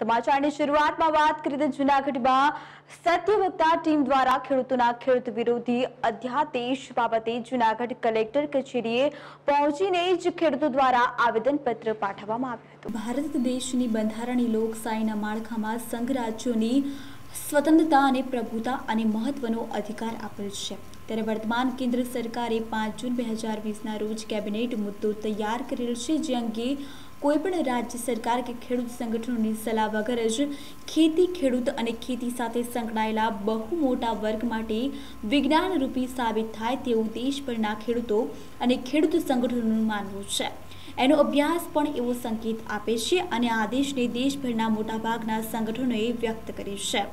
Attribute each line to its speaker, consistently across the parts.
Speaker 1: સમાચારની શરૂઆતમાં વાત કરીએ જૂનાગઢમાં સત્યવક્તા ટીમ દ્વારા ખેડૂતોના ખેડૂત વિરોધી અધ્યાદેશ બાબતે જૂનાગઢ કલેક્ટર કચેરીએ પહોંચીને જ ખેડૂતો દ્વારા આવેદનપત્ર પાઠવવામાં આવ્યું હતું. ભારત દેશની બંધારણીય લોકશાહીના માળખામાં સંઘ રાજ્યોની સ્વતંત્રતા અને પ્રભુતા અને મહત્વનો અધિકાર આપેલ છે. ત્યારે વર્તમાન કેન્દ્ર સરકારે પાંચ જૂન બે હજાર વીસના રોજ કેબિનેટ મુદ્દો તૈયાર કરેલ છે, જે અંગે કોઈપણ રાજ્ય સરકાર કે ખેડૂત સંગઠનોની સલાહ વગર જ ખેતી ખેડૂત અને ખેતી સાથે સંકળાયેલા બહુ મોટા વર્ગ માટે વિજ્ઞાનરૂપી સાબિત થાય તેવું દેશભરના ખેડૂતો અને ખેડૂત સંગઠનોનું માનવું છે. એનો અભ્યાસ પણ એવો સંકેત આપે છે અને આદેશને દેશભરના મોટાભાગના સંગઠનોએ વ્યક્ત કર્યું છે.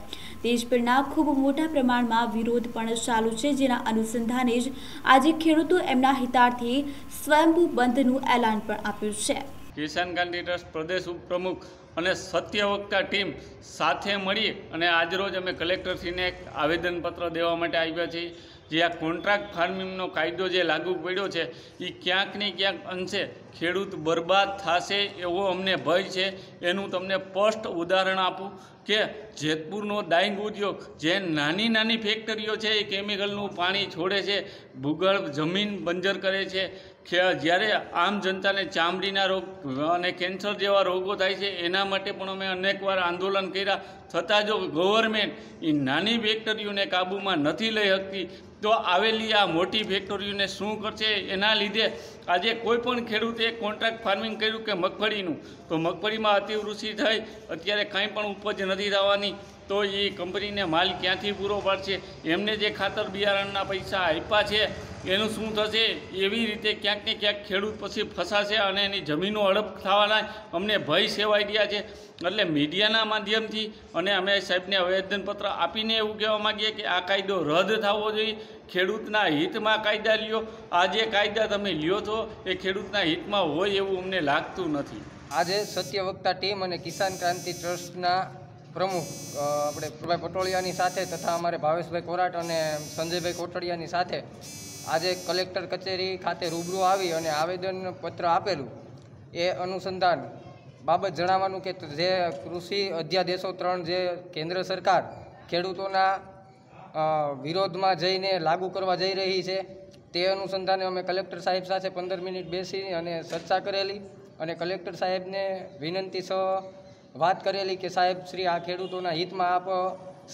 Speaker 1: દેશભરના ખૂબ મોટા પ્રમાણમાં વિરોધ પણ ચાલુ છે જેના અનુસંધાને જ આજે ખેડૂતો એમના હિતાર્થે સ્વયંભૂ બંધનું એલાન પણ આપ્યું છે.
Speaker 2: કિસાન ક્રાંતિ ટ્રસ્ટ પ્રદેશ ઉપપ્રમુખ અને સત્યવક્તા ટીમ સાથે મળી અને આજરોજ અમે કલેક્ટરશ્રીને એક આવેદનપત્ર દેવા માટે આવ્યા છીએ. જે આ કોન્ટ્રાક્ટ ફાર્મિંગનો કાયદો જે લાગુ પડ્યો છે એ ક્યાંક ને ક્યાંક અંશે ખેડૂત બરબાદ થશે એવો અમને ભય છે. એનું તમને સ્પષ્ટ ઉદાહરણ આપું કે જેતપુરનો ડાઈંગ ઉદ્યોગ જે નાની નાની ફેક્ટરીઓ છે, એ કેમિકલનું પાણી છોડે છે, ભૂગર્ભ જમીન બંજર કરે છે જ્યારે આમ જનતાને ચામડીના રોગ અને કેન્સર જેવા રોગો થાય છે, એના માટે પણ અમે અનેકવાર આંદોલન કર્યા. છતાં જો ગવર્મેન્ટ એ નાની ફેક્ટરીઓને કાબૂમાં નથી લઈ શકતી, તો આવેલી આ મોટી ફેક્ટરીઓને શું કરશે? એના લીધે આજે કોઈ પણ ખેડૂતે કોન્ટ્રાક્ટ ફાર્મિંગ કર્યું કે મગફળીનું? તો મગફળીમાં અતિવૃષ્ટિ થઈ, અત્યારે કાંઈ પણ ઉપજ નથી થવાની, તો એ કંપનીને માલ ક્યાંથી પૂરો પાડશે? એમને જે ખાતર બિયારણના પૈસા આપ્યા છે એનું શું થશે? એવી રીતે ક્યાંક ને ક્યાંક ખેડૂત પછી ફસાશે અને એની જમીનો હડપ થવાના અમને ભય સેવાઈ ગયા છે. એટલે મીડિયાના માધ્યમથી અને અમે સાહેબને આવેદનપત્ર આપીને એવું કહેવા માગીએ કે આ કાયદો રદ થવો જોઈએ. ખેડૂતના હિતમાં કાયદા લ્યો. આ જે કાયદા તમે લ્યો છો, એ ખેડૂતના હિતમાં હોય એવું અમને લાગતું નથી.
Speaker 3: આજે સત્યવક્તા ટીમ અને કિસાન ક્રાંતિ ટ્રસ્ટના પ્રમુખ આપણે પટોળિયાની સાથે તથા અમારે ભાવેશભાઈ કોરાટ અને સંજયભાઈ કોટડિયાની સાથે આજે કલેક્ટર કચેરી ખાતે રૂબરૂ આવી અને આવેદનપત્ર આપેલું. એ અનુસંધાન બાબત જણાવવાનું કે જે કૃષિ અધ્યાદેશો ત્રણ જે કેન્દ્ર સરકાર ખેડૂતોના વિરોધમાં જઈને લાગુ કરવા જઈ રહી છે, તે અનુસંધાને અમે કલેક્ટર સાહેબ સાથે પંદર મિનિટ બેસી અને ચર્ચા કરેલી અને કલેક્ટર સાહેબને વિનંતી સહ વાત કરેલી કે સાહેબ શ્રી, આ ખેડૂતોના હિતમાં આપ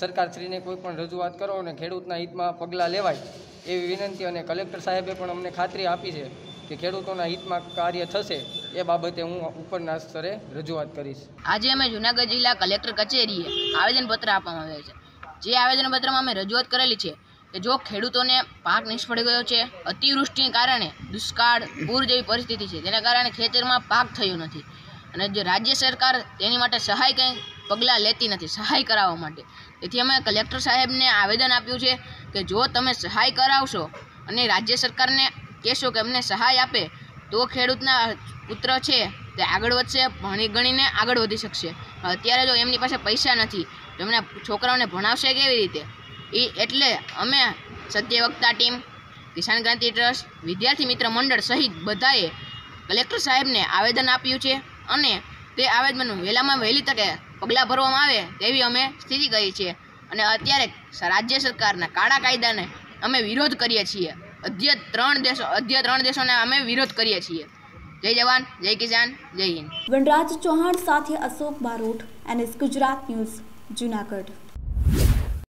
Speaker 3: સરકારશ્રીને કોઈ પણ રજૂઆત કરો અને ખેડૂતના હિતમાં પગલાં લેવાય. એવી વિનંતી અને કલેક્ટર સાહેબે પણ અમને ખાતરી આપી છે કે ખેડૂતોના હિતમાં કાર્ય થશે એ બાબતે હું ઉપરના સ્તરે રજૂઆત કરીશ.
Speaker 4: આજે અમે જુનાગઢ જિલ્લા કલેક્ટર કચેરીએ આવેદનપત્ર આપવામાં આવ્યું છે. જે આવેદનપત્રમાં અમે રજૂઆત કરેલી છે કે જો ખેડૂતોને પાક નિષ્ફળ ગયો છે, અતિવૃષ્ટિને કારણે દુષ્કાળ, પૂર જેવી પરિસ્થિતિ છે, તેના કારણે ખેતરમાં પાક થયો નથી અને જે રાજ્ય સરકાર તેની માટે સહાય કંઈ પગલાં લેતી નથી, સહાય કરાવવા માટે. તેથી અમે કલેક્ટર સાહેબને આવેદન આપ્યું છે કે જો તમે સહાય કરાવશો અને રાજ્ય સરકારને કહેશો કે અમને સહાય આપે, તો ખેડૂતના પુત્ર છે તે આગળ વધશે, ભણી ગણીને આગળ વધી શકશે. અત્યારે જો એમની પાસે પૈસા નથી, તો એમના છોકરાઓને ભણાવશે કેવી રીતે? એ એટલે અમે સત્યવક્તા ટીમ, કિસાન ક્રાંતિ ટ્રસ્ટ, વિદ્યાર્થી મિત્ર મંડળ સહિત બધાએ કલેક્ટર સાહેબને આવેદન આપ્યું છે અને તે આવેદનનું વહેલામાં વહેલી તકે પગલાં ભરવામાં આવે તેવી અમે સ્થિતિ કરી છે. અને અત્યારે રાજ્ય સરકારના કાળા કાયદાને અમે વિરોધ કરીએ છીએ. અધ્ય ત્રણ દેશો, અધ્ય ત્રણ દેશોને અમે વિરોધ કરીએ છીએ. જય જવાન, જય કિસાન, જય હિન્દ.
Speaker 1: વનરાજ ચૌહાણ સાથે અશોક બારોટ, એનએસ ગુજરાત ન્યૂઝ, જુનાગઢ.